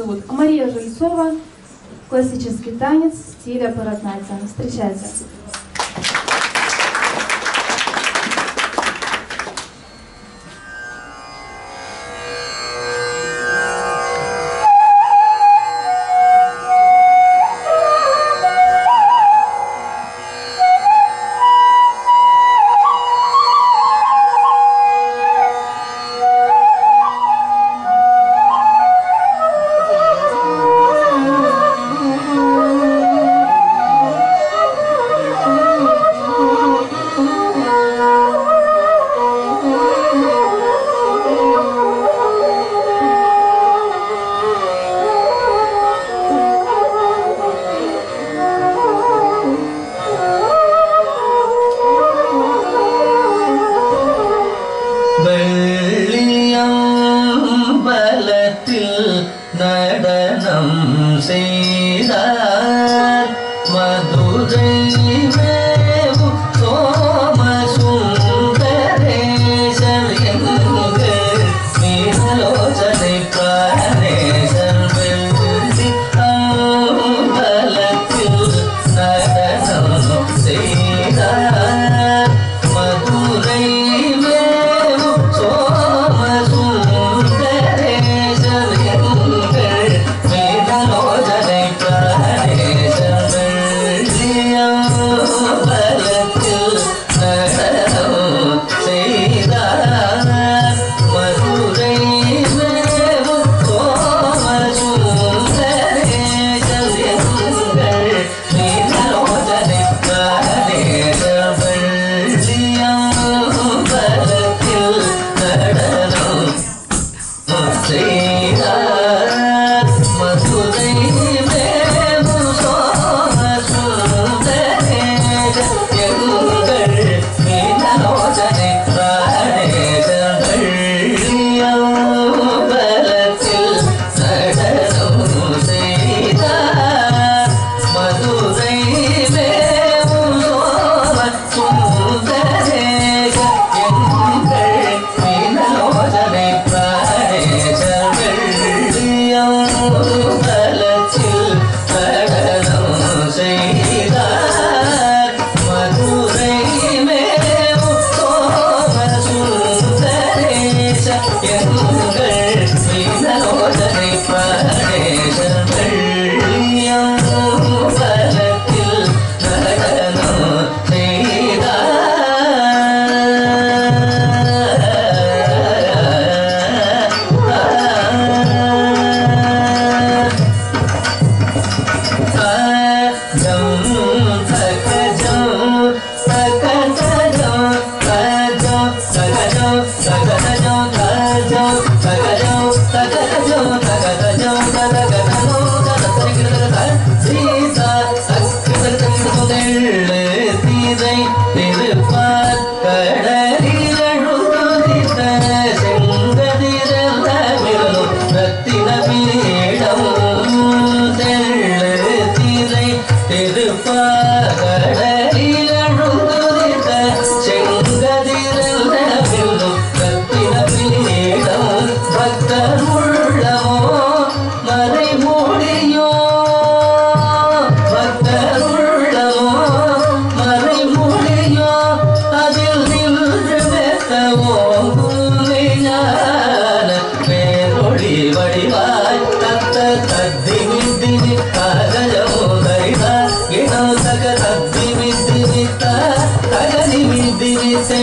зовут Мария Жильцова, классический танец в стиле аппаратнатя. Встречайте. जी Take திருப்பாடலிழந்த செங்கதிரந்த பின்னும் கத்தின பின்னேடம் பக்தர் உள்ளமோ மறை மூடியோ பக்தர் உள்ளமோ மறை மூடியோ அதில் நின்று பேசவோ